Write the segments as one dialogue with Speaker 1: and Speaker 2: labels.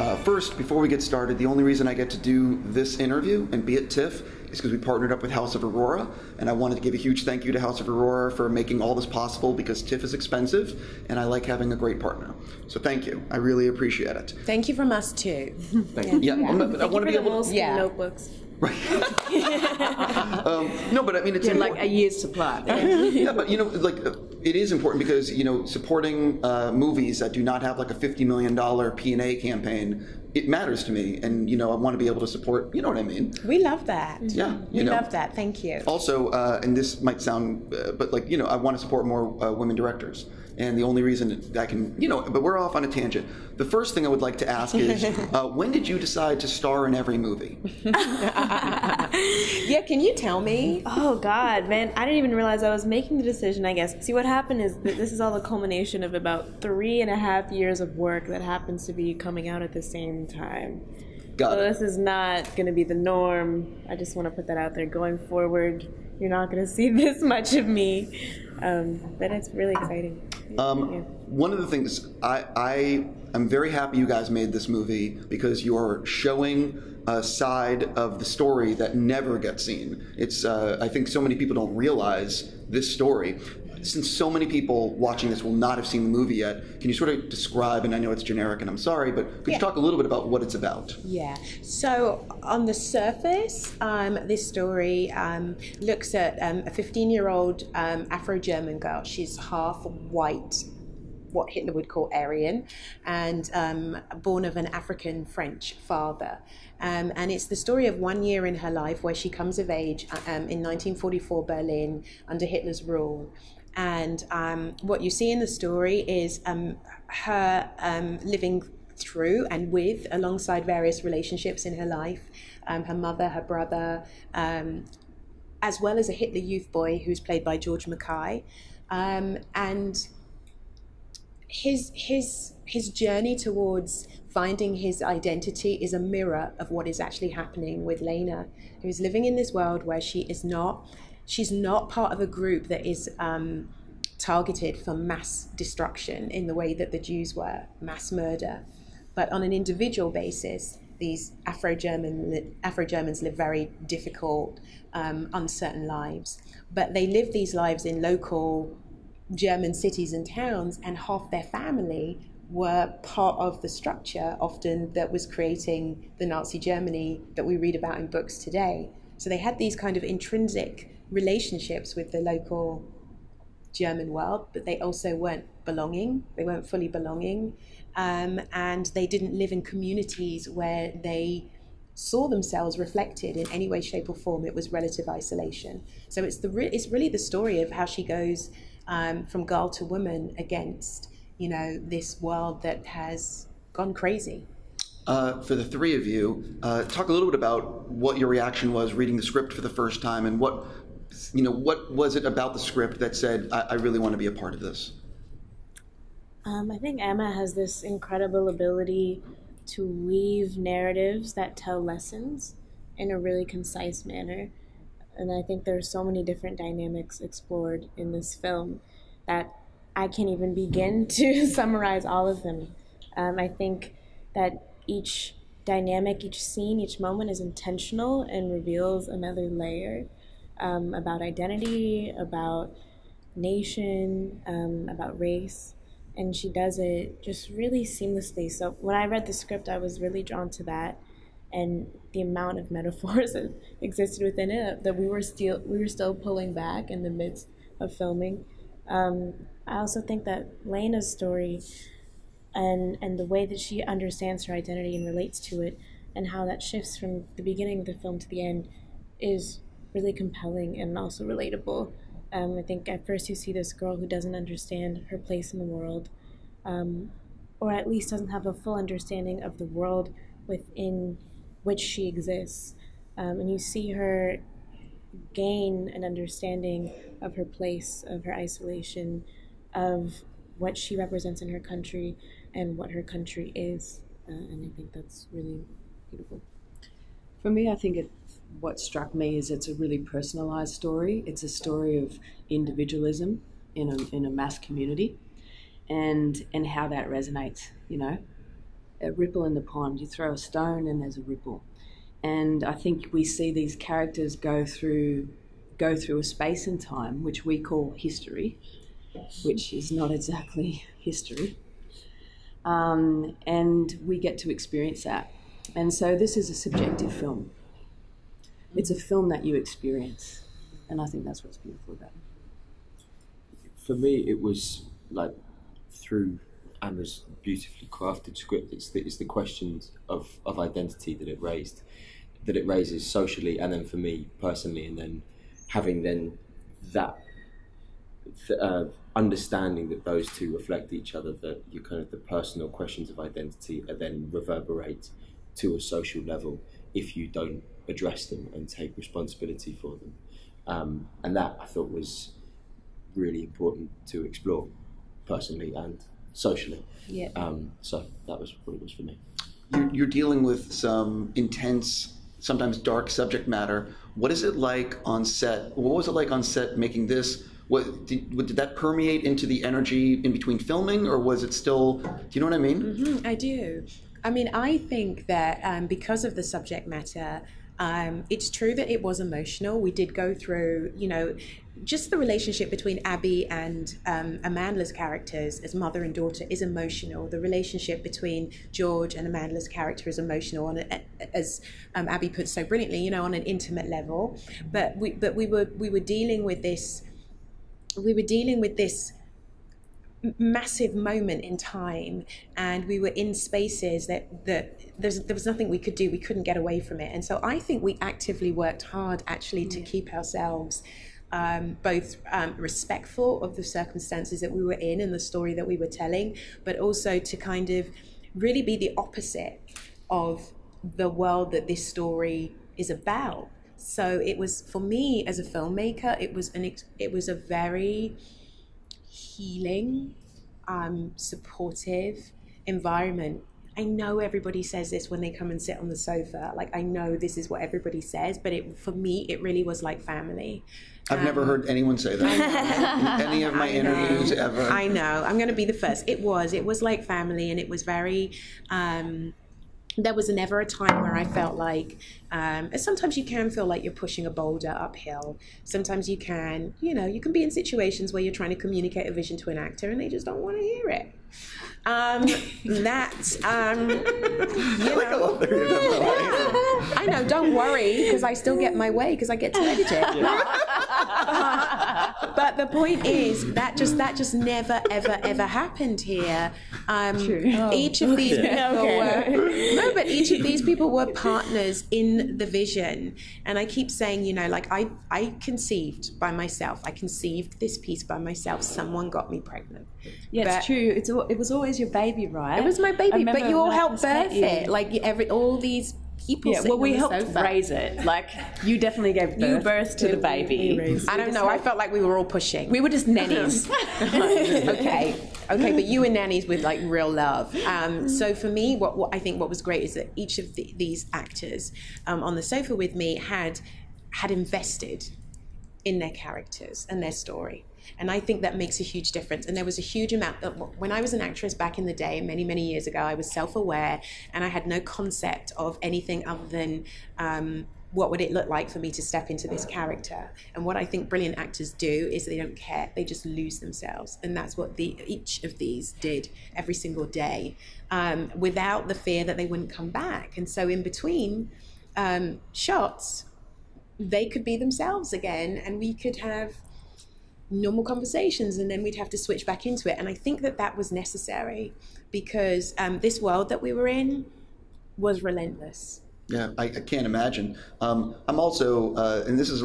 Speaker 1: Uh, first, before we get started, the only reason I get to do this interview and be at TIFF is because we partnered up with House of Aurora, and I wanted to give a huge thank you to House of Aurora for making all this possible because TIFF is expensive, and I like having a great partner. So thank you. I really appreciate it.
Speaker 2: Thank you from us too.
Speaker 1: Thank you. Yeah, I'm- I want to be able to.
Speaker 2: Yeah.
Speaker 3: notebooks.
Speaker 1: Um, no, but I mean, it's
Speaker 4: Yeah, like a year's supply.
Speaker 1: yeah, but you know, like uh, it is important because you know supporting uh, movies that do not have like a fifty million dollar P and A campaign, it matters to me, and you know I want to be able to support. You know what I mean?
Speaker 2: We love that.
Speaker 1: Yeah,
Speaker 2: We
Speaker 1: know.
Speaker 2: love that. Thank you.
Speaker 1: Also, uh, and this might sound, uh, but like you know, I want to support more uh, women directors. And the only reason I can, you know, but we're off on a tangent. The first thing I would like to ask is, uh, when did you decide to star in every movie?
Speaker 2: Yeah, can you tell me?
Speaker 3: Oh God, man! I didn't even realize I was making the decision. I guess. See, what happened is that this is all the culmination of about three and a half years of work that happens to be coming out at the same time.
Speaker 1: Got
Speaker 3: So
Speaker 1: it.
Speaker 3: this is not going to be the norm. I just want to put that out there. Going forward, you're not going to see this much of me, um, but it's really exciting.
Speaker 1: Um,
Speaker 3: Yeah.
Speaker 1: One of the things I, I am very happy you guys made this movie because you're showing a side of the story that never gets seen. It's uh, I think so many people don't realize this story. Since so many people watching this will not have seen the movie yet, can you sort of describe? And I know it's generic, and I'm sorry, but could
Speaker 2: Yeah.
Speaker 1: you talk a little bit about what it's about?
Speaker 2: Yeah. So on the surface, um, this story um, looks at um, a 15-year-old um, Afro-German girl. She's half white, what Hitler would call Aryan, and um, born of an African French father. Um, and it's the story of one year in her life where she comes of age um, in 1944 Berlin under Hitler's rule. And um, what you see in the story is um, her um, living through and with alongside various relationships in her life um, her mother, her brother, um, as well as a Hitler Youth boy who's played by George MacKay. Um, and his his his journey towards finding his identity is a mirror of what is actually happening with Lena, who's living in this world where she is not she's not part of a group that is um, targeted for mass destruction in the way that the Jews were, mass murder, but on an individual basis. These Afro-German Afro-Germans live very difficult, um, uncertain lives, but they live these lives in local German cities and towns, and half their family were part of the structure, often that was creating the Nazi Germany that we read about in books today. So they had these kind of intrinsic relationships with the local German world, but they also weren't belonging. They weren't fully belonging. Um, and they didn't live in communities where they saw themselves reflected in any way, shape, or form. It was relative isolation. So it's, the re- it's really the story of how she goes um, from girl to woman against, you know, this world that has gone crazy.
Speaker 1: Uh, for the three of you, uh, talk a little bit about what your reaction was reading the script for the first time, and what you know, what was it about the script that said, "I, I really want to be a part of this."
Speaker 3: Um, I think Amma has this incredible ability to weave narratives that tell lessons in a really concise manner. And I think there's so many different dynamics explored in this film that I can't even begin to summarize all of them. Um, I think that each dynamic, each scene, each moment is intentional and reveals another layer um, about identity, about nation, um, about race and she does it just really seamlessly. So when I read the script, I was really drawn to that, and the amount of metaphors that existed within it that we were still we were still pulling back in the midst of filming. Um, I also think that Lena's story and and the way that she understands her identity and relates to it, and how that shifts from the beginning of the film to the end, is really compelling and also relatable. Um, I think at first you see this girl who doesn't understand her place in the world, um, or at least doesn't have a full understanding of the world within which she exists. Um, and you see her gain an understanding of her place, of her isolation, of what she represents in her country and what her country is. Uh, and I think that's really beautiful.
Speaker 4: For me, I think it, what struck me is it's a really personalized story. It's a story of individualism in a, in a mass community and, and how that resonates, you know. a ripple in the pond. You throw a stone and there's a ripple. And I think we see these characters go through go through a space and time which we call history, which is not exactly history. Um, and we get to experience that. And so this is a subjective film. It's a film that you experience, and I think that's what's beautiful about it.
Speaker 5: For me, it was like through Amma's beautifully crafted script. It's the, it's the questions of, of identity that it raised, that it raises socially, and then for me personally, and then having then that uh, understanding that those two reflect each other, that you kind of the personal questions of identity are then reverberate to a social level if you don't address them and take responsibility for them. Um, and that I thought was really important to explore personally and socially.
Speaker 2: Yeah.
Speaker 5: Um, so that was what it was for me.
Speaker 1: You're, you're dealing with some intense, sometimes dark subject matter. What is it like on set? What was it like on set making this? What did, did that permeate into the energy in between filming, or was it still? Do you know what I mean?
Speaker 2: Mm, I do. I mean, I think that um, because of the subject matter, um, it's true that it was emotional. We did go through, you know, just the relationship between Abbie and um, Amandla's characters as mother and daughter is emotional. The relationship between George and Amandla's character is emotional, on a, as um, Abbie puts so brilliantly, you know, on an intimate level. But we, but we were we were dealing with this. We were dealing with this massive moment in time and we were in spaces that that there was nothing we could do. We couldn't get away from it. And so i think we actively worked hard actually to keep ourselves um, both um, respectful of the circumstances that we were in and the story that we were telling but also to kind of really be the opposite of the world that this story is about. So it was for me as a filmmaker it was an it was a very healing, um, supportive environment. I know everybody says this when they come and sit on the sofa. Like I know this is what everybody says, but it for me it really was like family.
Speaker 1: I've um, never heard anyone say that in any of my interviews ever.
Speaker 2: I know. I'm going to be the first. It was. It was like family, and it was very. Um, there was never a time where I felt like, um, sometimes you can feel like you're pushing a boulder uphill. Sometimes you can, you know, you can be in situations where you're trying to communicate a vision to an actor and they just don't want to hear it. Um, that, um, you know, I know, don't worry, because I still get my way because I get to edit it. but the point is that just that just never ever ever happened here. Um, oh, each of these okay. people okay. were no, but each of these people were partners in the vision, and I keep saying, you know, like I I conceived by myself. I conceived this piece by myself. Someone got me pregnant.
Speaker 4: Yeah, but, it's true. It's it was always your baby, right?
Speaker 2: It was my baby, but you all helped birth it. Like every all these people.
Speaker 4: Yeah, well, we helped sofa. raise it. Like you definitely gave birth, you birth to the baby.
Speaker 2: I don't know. I felt like we were all pushing.
Speaker 4: We were just nannies.
Speaker 2: okay, okay, but you were nannies with like real love. Um, so for me, what, what, I think what was great is that each of the, these actors um, on the sofa with me had had invested in their characters and their story. And I think that makes a huge difference. And there was a huge amount of, when I was an actress back in the day, many, many years ago, I was self aware and I had no concept of anything other than. Um, what would it look like for me to step into this character? And what I think brilliant actors do is they don't care; they just lose themselves, and that's what the each of these did every single day, um, without the fear that they wouldn't come back. And so, in between um, shots, they could be themselves again, and we could have normal conversations and then we'd have to switch back into it. And i think that that was necessary because um, this world that we were in was relentless.
Speaker 1: Yeah i, I can't imagine. Um, i'm also uh, and this is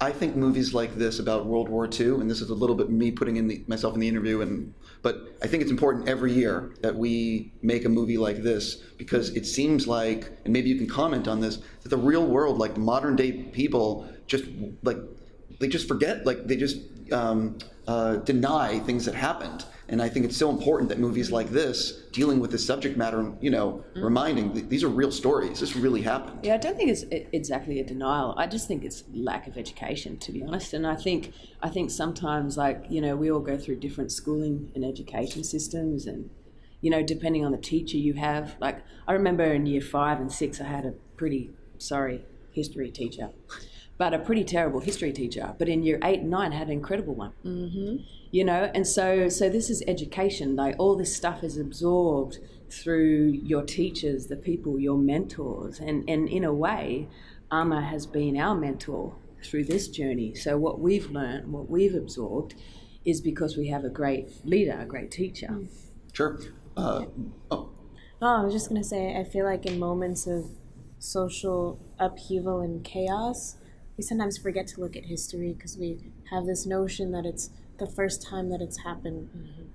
Speaker 1: i think movies like this about world war ii and this is a little bit me putting in the, myself in the interview and but i think it's important every year that we make a movie like this because it seems like and maybe you can comment on this that the real world like modern day people just like they just forget like they just um, uh, deny things that happened. And I think it's so important that movies like this, dealing with the subject matter, you know, mm. reminding these are real stories. This really happened.
Speaker 4: Yeah, I don't think it's exactly a denial. I just think it's lack of education, to be honest. And I think I think sometimes, like you know, we all go through different schooling and education systems, and you know, depending on the teacher you have. Like, I remember in year five and six, I had a pretty, sorry, history teacher, but a pretty terrible history teacher. But in year eight and nine, I had an incredible one. Mm-hmm. You know, and so, so this is education. Like, all this stuff is absorbed through your teachers, the people, your mentors. And, and in a way, Amma has been our mentor through this journey. So, what we've learned, what we've absorbed, is because we have a great leader, a great teacher.
Speaker 1: Sure. Uh, oh,
Speaker 3: No, I was just gonna say, I feel like in moments of social upheaval and chaos, we sometimes forget to look at history because we have this notion that it's the first time that it's happened,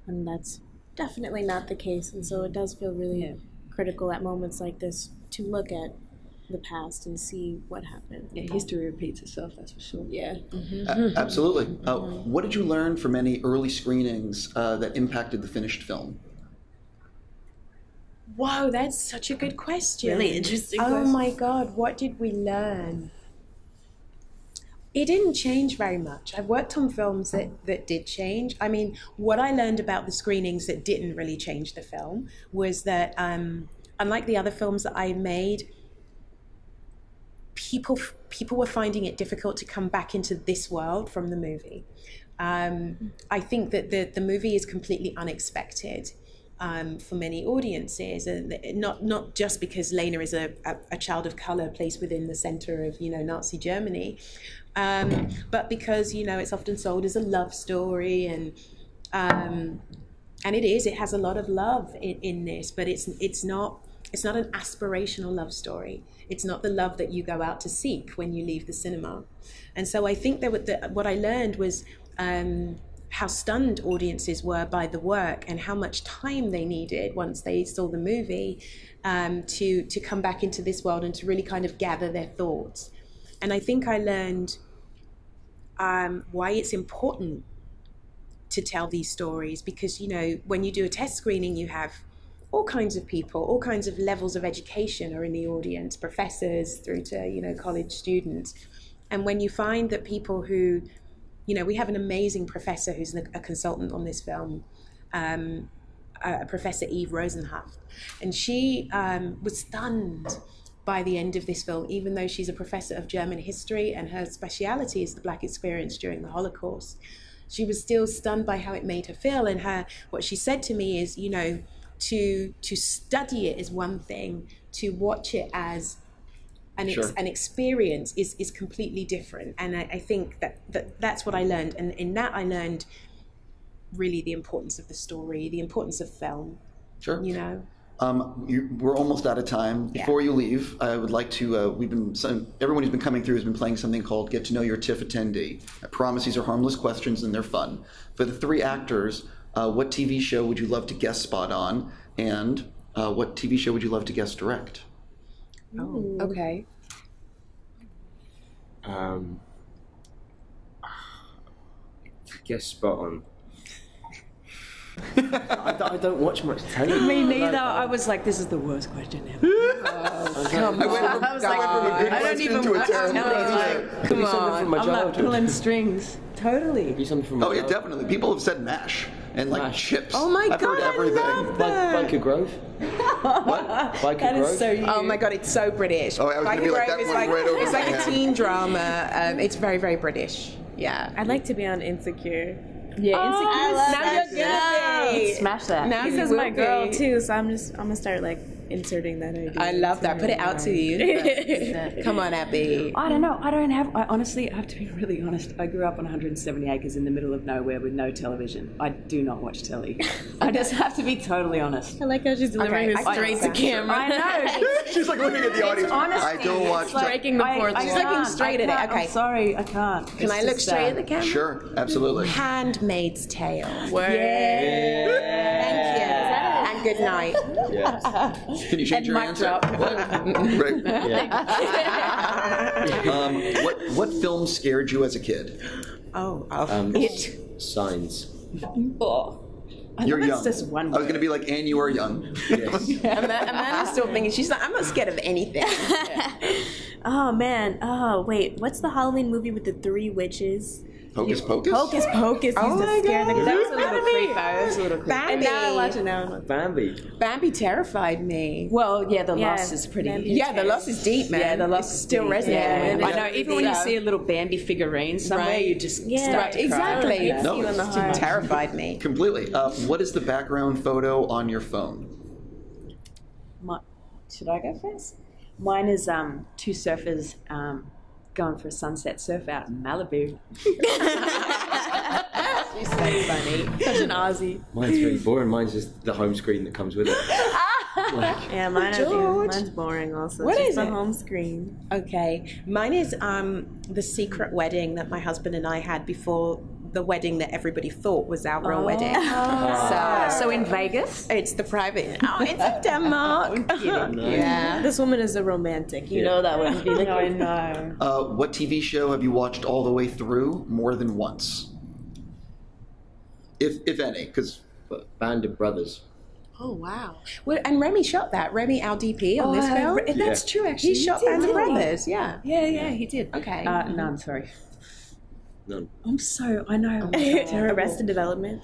Speaker 3: and that's definitely not the case. And so it does feel really
Speaker 4: Yeah.
Speaker 3: critical at moments like this to look at the past and see what happened.
Speaker 4: Yeah, history repeats itself, that's for sure.
Speaker 3: Yeah.
Speaker 1: a- absolutely. Uh, what did you learn from any early screenings uh, that impacted the finished film?
Speaker 2: Wow, that's such a good question.
Speaker 3: Really interesting
Speaker 2: Oh
Speaker 3: question.
Speaker 2: my God, what did we learn? It didn't change very much. I've worked on films that, that did change. I mean, what I learned about the screenings that didn't really change the film was that, um, unlike the other films that I made, people people were finding it difficult to come back into this world from the movie. Um, I think that the the movie is completely unexpected um, for many audiences, and not not just because Lena is a, a, a child of color placed within the center of you know Nazi Germany, um, but because you know it's often sold as a love story and. Um, and it is it has a lot of love in, in this but it's it's not it's not an aspirational love story it's not the love that you go out to seek when you leave the cinema and so i think that what, the, what i learned was um, how stunned audiences were by the work and how much time they needed once they saw the movie um, to to come back into this world and to really kind of gather their thoughts and i think i learned um, why it's important to tell these stories because you know when you do a test screening you have all kinds of people all kinds of levels of education are in the audience professors through to you know college students. And when you find that people who you know we have an amazing professor who's a consultant on this film um, uh, professor eve rosenhaft. And she um, was stunned by the end of this film even though she's a professor of german history and her speciality is the black experience during the holocaust she was still stunned by how it made her feel. And her what she said to me is you know to to study it is one thing to watch it as an, ex, an experience is is completely different. And I, I think that, that that's what I learned. And in that I learned really the importance of the story the importance of film
Speaker 1: Sure.
Speaker 2: you know
Speaker 1: Um, you, we're almost out of time. Before you leave, I would like to. Uh, we've been some, everyone who's been coming through has been playing something called "Get to Know Your TIFF Attendee." I promise these are harmless questions and they're fun. For the three actors, uh, what TV show would you love to guest spot on, and uh, what TV show would you love to guest direct?
Speaker 2: oh okay
Speaker 5: Um, guess spot on. I, don't, I don't watch much telly.
Speaker 4: Me neither. I was like, this is the worst question ever.
Speaker 2: come
Speaker 1: I went from,
Speaker 2: I was like,
Speaker 1: went from a good
Speaker 2: I don't
Speaker 1: question
Speaker 2: even
Speaker 1: to a
Speaker 2: watch
Speaker 1: terrible
Speaker 2: telly.
Speaker 1: question.
Speaker 2: Like, come
Speaker 5: be from
Speaker 2: on
Speaker 5: my
Speaker 4: I'm not pulling strings. Totally.
Speaker 5: Be something from my
Speaker 1: Oh yeah,
Speaker 5: childhood.
Speaker 1: definitely. People have said mash and like
Speaker 5: Mash.
Speaker 1: chips.
Speaker 2: Oh my
Speaker 1: I've
Speaker 2: God,
Speaker 1: heard
Speaker 2: I love
Speaker 5: Bike, Byker Grove.
Speaker 1: What?
Speaker 5: Byker
Speaker 4: That
Speaker 5: Grove.
Speaker 4: is so you.
Speaker 2: Oh my god, it's so British.
Speaker 1: Oh, I was gonna
Speaker 2: Byker
Speaker 1: be like,
Speaker 2: Grove
Speaker 1: that
Speaker 2: is
Speaker 1: went
Speaker 2: like
Speaker 1: right
Speaker 2: it's like a teen drama. Um, it's very very British. Yeah.
Speaker 3: I'd like to be on Insecure.
Speaker 4: Yeah, oh,
Speaker 2: I
Speaker 4: insecure.
Speaker 2: love
Speaker 3: Now
Speaker 2: that
Speaker 3: you're
Speaker 2: show.
Speaker 3: gonna
Speaker 4: Smash that.
Speaker 2: Now
Speaker 3: This
Speaker 2: you
Speaker 3: is
Speaker 2: will
Speaker 3: my girl
Speaker 2: be.
Speaker 3: too, so I'm just I'm gonna start like inserting that idea.
Speaker 2: I love that. Put it out to you. Come on, Abbie.
Speaker 4: Oh, I don't know. I don't have. I honestly I have to be really honest. I grew up on 170 acres in the middle of nowhere with no television. I do not watch telly. I just have to be totally honest.
Speaker 3: I like how she's delivering
Speaker 2: Okay,
Speaker 3: this straight to camera.
Speaker 4: I know.
Speaker 1: She's like looking at the audience.
Speaker 4: Honestly,
Speaker 1: I don't watch.
Speaker 4: It's like-
Speaker 3: Breaking the
Speaker 4: I-
Speaker 3: fourth wall.
Speaker 2: She's looking straight at it. Okay.
Speaker 4: I'm sorry, I can't.
Speaker 2: Can I look straight at uh, the camera?
Speaker 1: Sure, absolutely.
Speaker 2: Handmaid's Tale.
Speaker 3: Word.
Speaker 2: Thank you. And good night.
Speaker 5: Yes.
Speaker 1: Can you change
Speaker 4: And
Speaker 1: your
Speaker 4: mic
Speaker 1: answer?
Speaker 4: drop.
Speaker 1: Right.
Speaker 5: Yeah.
Speaker 1: Um, what what film scared you as a kid?
Speaker 2: Oh, oh.
Speaker 5: Um,
Speaker 2: it.
Speaker 5: Signs.
Speaker 4: I
Speaker 1: You're
Speaker 4: think
Speaker 1: young.
Speaker 4: It's just one.
Speaker 1: I was going to be like, and you are young.
Speaker 5: Yes.
Speaker 2: Ama- Amandla's still thinking she's like, I'm not scared of anything.
Speaker 3: Oh man. Oh wait, what's the Halloween movie with the three witches?
Speaker 1: Hocus Pocus.
Speaker 3: Hocus Pocus
Speaker 2: Oh
Speaker 3: used
Speaker 2: my
Speaker 3: to scare
Speaker 2: God.
Speaker 3: crap
Speaker 4: That was a little
Speaker 3: out of me.
Speaker 4: creepy. That was a little creepy.
Speaker 2: Bambi.
Speaker 3: And now I watch it now.
Speaker 5: Bambi.
Speaker 2: Bambi terrified me.
Speaker 4: Well, yeah, the
Speaker 3: Yeah,
Speaker 4: loss is pretty.
Speaker 3: Bambi.
Speaker 2: Yeah, the loss is deep, man.
Speaker 4: Yeah, the loss
Speaker 2: It's
Speaker 4: is
Speaker 2: still
Speaker 4: deep.
Speaker 2: resonating.
Speaker 4: Yeah,
Speaker 2: with
Speaker 4: I know. Even when you see a little Bambi figurine somewhere,
Speaker 2: Right.
Speaker 4: you just
Speaker 3: Yeah,
Speaker 4: start to cry.
Speaker 2: exactly.
Speaker 3: It's
Speaker 1: No,
Speaker 3: you in
Speaker 1: it's
Speaker 2: terrified me.
Speaker 1: Completely. Uh, what is the background photo on your phone?
Speaker 4: My, should I go first? Mine is um, two surfers um, going for a sunset surf out in Malibu.
Speaker 2: She's so funny.
Speaker 3: Such an Aussie.
Speaker 5: Mine's really boring. Mine's just the home screen that comes with it. like,
Speaker 3: Yeah, mine are
Speaker 2: George.
Speaker 3: Mine's boring also.
Speaker 2: What
Speaker 3: It's
Speaker 2: is
Speaker 3: just
Speaker 2: it?
Speaker 3: the home screen.
Speaker 2: Okay, mine is um, the secret wedding that my husband and I had before the wedding that everybody thought was our real wedding.
Speaker 4: So, so in Vegas,
Speaker 2: It's the private. Oh, it's in Denmark. yeah.
Speaker 3: This woman is a romantic. You
Speaker 5: Yeah.
Speaker 3: know that wouldn't be the
Speaker 4: I know.
Speaker 1: Uh, what TV show have you watched all the way through more than once? If if any, because
Speaker 5: Band of Brothers.
Speaker 2: Oh wow. Well, and Remi shot that. Remi, our DP on this
Speaker 4: Oh,
Speaker 2: film.
Speaker 4: Re- that's true, actually.
Speaker 2: He
Speaker 4: He
Speaker 2: shot
Speaker 4: did,
Speaker 2: Band of
Speaker 4: didn't?
Speaker 2: Brothers. Yeah.
Speaker 4: Yeah, yeah, he did.
Speaker 2: Okay.
Speaker 4: Uh, no, I'm sorry.
Speaker 5: None.
Speaker 4: I'm so. I know.
Speaker 3: Arrested Development.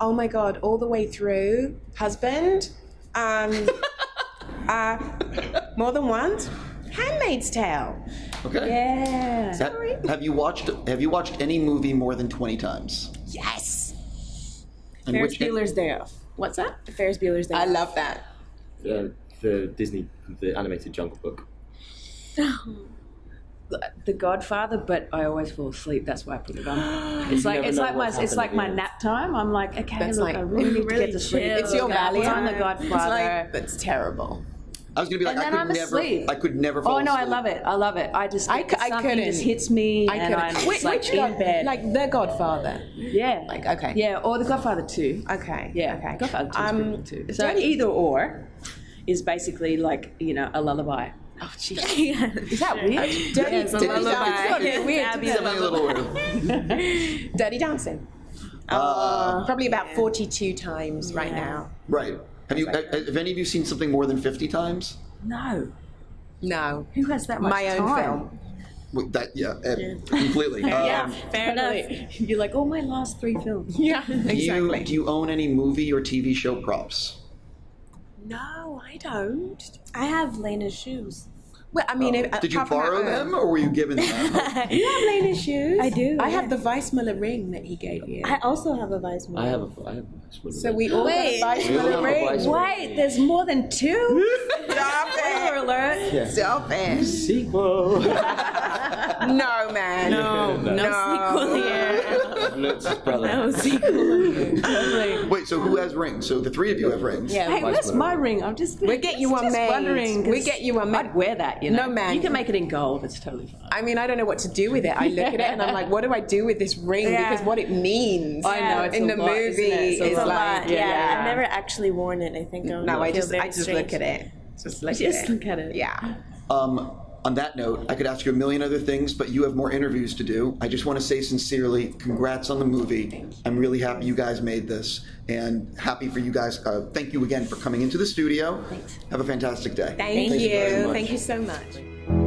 Speaker 2: Oh my god, all the way through. Husband. Um. uh. More than once. Handmaid's Tale.
Speaker 1: okay.
Speaker 4: Yeah.
Speaker 1: Ha- have you watched Have you watched any movie more than twenty times?
Speaker 2: Yes.
Speaker 1: And
Speaker 4: Ferris
Speaker 1: which-
Speaker 4: Bueller's Day Off.
Speaker 2: What's that?
Speaker 3: Ferris Bueller's Day
Speaker 2: I love that.
Speaker 5: Uh, the Disney, the animated Jungle Book.
Speaker 4: The Godfather, but I always fall asleep. That's why I put it on. It's like it's like my it's like my nap time. I'm like, okay,
Speaker 2: That's
Speaker 4: look,
Speaker 2: like
Speaker 4: I really need to
Speaker 3: really
Speaker 4: get to sleep.
Speaker 2: It's your
Speaker 4: Okay,
Speaker 2: valley.
Speaker 4: put on the. Godfather.
Speaker 2: It's like that's terrible.
Speaker 1: I was gonna be like,
Speaker 4: And
Speaker 1: I could
Speaker 4: I'm
Speaker 1: never,
Speaker 4: asleep.
Speaker 1: I could never. Fall
Speaker 4: Oh no, I love it. I love it. I just
Speaker 2: I c- I
Speaker 4: something
Speaker 2: couldn't.
Speaker 4: just hits me,
Speaker 2: I
Speaker 4: and I'm
Speaker 2: could.
Speaker 4: just
Speaker 2: Which,
Speaker 4: like
Speaker 2: which
Speaker 4: in
Speaker 2: God,
Speaker 4: bed.
Speaker 2: like The Godfather.
Speaker 4: yeah,
Speaker 2: Like okay.
Speaker 4: yeah, or the Godfather two.
Speaker 2: Okay.
Speaker 4: Yeah,
Speaker 2: Okay.
Speaker 4: Godfather two
Speaker 2: Um,
Speaker 4: is pretty good too. So either or is basically like you know a lullaby.
Speaker 2: Oh, jeez.
Speaker 4: Is that weird?
Speaker 2: Dirty,
Speaker 3: Yes, a
Speaker 2: dirty
Speaker 3: lullaby.
Speaker 2: dancing.
Speaker 3: Yes,
Speaker 2: Weird.
Speaker 3: Abbie,
Speaker 2: isn't
Speaker 3: a
Speaker 2: it?
Speaker 1: Definitely a little weird.
Speaker 2: Dirty Dancing.
Speaker 1: Uh,
Speaker 2: Probably about 42 times right
Speaker 3: Yeah.
Speaker 2: now.
Speaker 1: right. Have you? Have any of you seen something more than fifty times?
Speaker 4: No,
Speaker 2: No.
Speaker 4: who has that much
Speaker 2: My own
Speaker 4: time?
Speaker 2: film.
Speaker 1: Well, That yeah, eh, completely. Um,
Speaker 3: Fair enough.
Speaker 4: You're like, oh, my last three films.
Speaker 2: Yeah,
Speaker 1: Do you,
Speaker 2: exactly.
Speaker 1: do you own any movie or TV show props?
Speaker 2: No, I don't.
Speaker 3: I have Lena's shoes.
Speaker 2: Well, I mean, oh. if- uh,
Speaker 1: Did you borrow
Speaker 2: that,
Speaker 1: them or were you given them?
Speaker 2: You have Lena's shoes.
Speaker 3: I do,
Speaker 2: I
Speaker 3: yeah.
Speaker 2: have the Weissmuller ring that he gave you.
Speaker 3: I also have a Vice
Speaker 5: I have a. I have a
Speaker 2: so we all
Speaker 3: Wait.
Speaker 2: have
Speaker 5: We all
Speaker 2: Weissmuller
Speaker 5: a
Speaker 2: rings.
Speaker 5: Weissmuller.
Speaker 4: Wait, there's more than two.
Speaker 2: Stop
Speaker 4: Spoiler
Speaker 2: it.
Speaker 4: alert.
Speaker 2: Stop it.
Speaker 5: sequel.
Speaker 2: No, man.
Speaker 3: No, no, sequel here.
Speaker 5: Lutz's brother.
Speaker 3: No sequel.
Speaker 1: Wait, so who has rings? So the three of you have rings.
Speaker 3: Yeah.
Speaker 4: Hey, where's my ring? I'm just.
Speaker 2: We'll get you one
Speaker 4: just
Speaker 2: made.
Speaker 4: Wondering, 'cause
Speaker 2: We'll get you one made.
Speaker 4: I'd wear that. You know.
Speaker 2: No, man.
Speaker 4: You can make it in gold. It's totally fine.
Speaker 2: I mean, I don't know what to do with it. I look at it and I'm like, what do I do with this ring?
Speaker 3: Yeah.
Speaker 2: Because what it means
Speaker 4: I know, it's
Speaker 2: in
Speaker 4: a
Speaker 2: the
Speaker 4: lot,
Speaker 2: movie
Speaker 4: isn't it? It's a
Speaker 3: It's a
Speaker 2: like,
Speaker 3: lot. Yeah, I've never actually worn it. I think I would
Speaker 2: No, I just, I just
Speaker 3: strange.
Speaker 2: look at it. Just look
Speaker 4: Just
Speaker 2: at it.
Speaker 4: look at it.
Speaker 2: Yeah.
Speaker 1: Um, on that note, I could ask you a million other things, but you have more interviews to do. I just want to say sincerely, congrats on the movie. I'm really happy you guys made this, and happy for you guys. Uh, thank you again for coming into the studio. Have a fantastic day.
Speaker 2: Thank,
Speaker 5: Thank you
Speaker 2: you. Thank you so much.